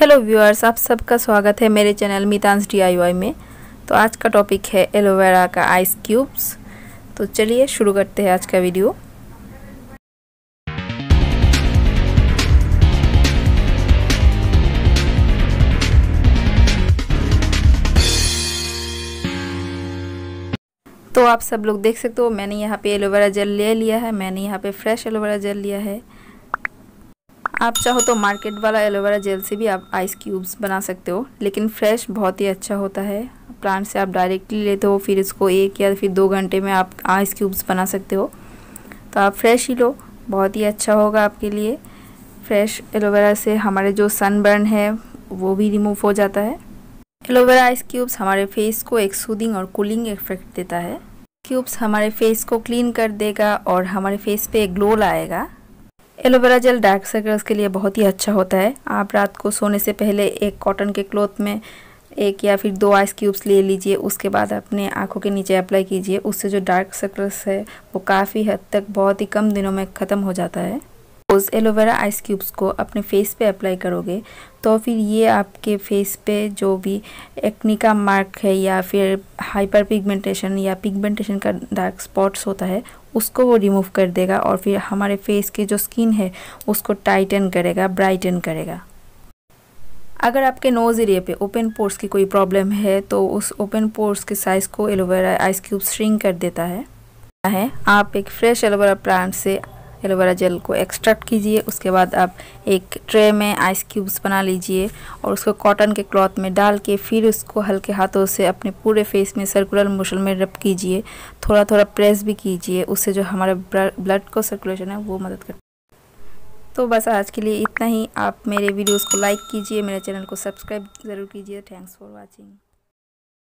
Hello viewers, आप सबका स्वागत है मेरे चैनल मितांस डी में। तो आज का टॉपिक है एलोवेरा का आइस क्यूब्स तो चलिए शुरू करते हैं आज का वीडियो तो आप सब लोग देख सकते हो, मैंने यहाँ पे एलोवेरा जेल ले लिया है, मैंने यहाँ पे फ्रेश एलोवेरा जेल लिया है। आप चाहो तो मार्केट वाला एलोवेरा जेल से भी आप आइस क्यूब्स बना सकते हो, लेकिन फ्रेश बहुत ही अच्छा होता है। प्लांट से आप डायरेक्टली लेते हो, फिर इसको एक या फिर दो घंटे में आप आइस क्यूब्स बना सकते हो। तो आप फ्रेश ही लो, बहुत ही अच्छा होगा आपके लिए। फ्रेश एलोवेरा से हमारे जो सनबर्न है, वो भी रिमूव हो जाता है। एलोवेरा आइस क्यूब्स हमारे फेस को एक सूदिंग और कूलिंग इफ़ेक्ट देता है। क्यूब्स हमारे फेस को क्लीन कर देगा और हमारे फेस पे ग्लो लाएगा। एलोवेरा जेल डार्क सर्कल्स के लिए बहुत ही अच्छा होता है। आप रात को सोने से पहले एक कॉटन के क्लोथ में एक या फिर दो आइस क्यूब्स ले लीजिए, उसके बाद अपने आँखों के नीचे अप्लाई कीजिए। उससे जो डार्क सर्कल्स है, वो काफ़ी हद तक बहुत ही कम दिनों में ख़त्म हो जाता है। उस एलोवेरा आइस क्यूब्स को अपने फेस पे अप्लाई करोगे तो फिर ये आपके फेस पे जो भी एक्नी का मार्क है या फिर हाइपर पिगमेंटेशन या पिगमेंटेशन का डार्क स्पॉट्स होता है, उसको वो रिमूव कर देगा और फिर हमारे फेस की जो स्किन है, उसको टाइटन करेगा, ब्राइटन करेगा। अगर आपके नोज़ एरिया पे ओपन पोर्स की कोई प्रॉब्लम है तो उस ओपन पोर्स के साइज़ को aloe vera ice cube shrink कर देता है, आप एक फ्रेश एलोवेरा प्लांट से एलोवेरा जेल को एक्सट्रैक्ट कीजिए, उसके बाद आप एक ट्रे में आइस क्यूब्स बना लीजिए और उसको कॉटन के क्लॉथ में डाल के फिर उसको हल्के हाथों से अपने पूरे फेस में सर्कुलर मोशन में रब कीजिए। थोड़ा थोड़ा प्रेस भी कीजिए, उससे जो हमारे ब्लड को सर्कुलेशन है, वो मदद करता तो बस आज के लिए इतना ही। आप मेरे वीडियोस को लाइक कीजिए, मेरे चैनल को सब्सक्राइब ज़रूर कीजिए। Thanks for watching